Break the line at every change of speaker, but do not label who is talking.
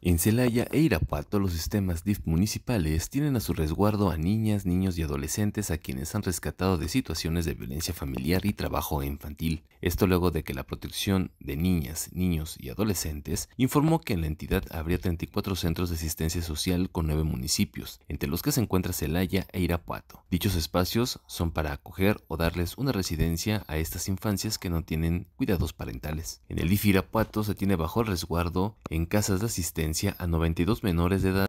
En Celaya e Irapuato, los sistemas DIF municipales tienen a su resguardo a niñas, niños y adolescentes a quienes han rescatado de situaciones de violencia familiar y trabajo infantil. Esto luego de que la protección de niñas, niños y adolescentes informó que en la entidad habría 34 centros de asistencia social con 9 municipios, entre los que se encuentra Celaya e Irapuato. Dichos espacios son para acoger o darles una residencia a estas infancias que no tienen cuidados parentales. En el DIF Irapuato se tiene bajo el resguardo en casas de asistencia a 92 menores de edad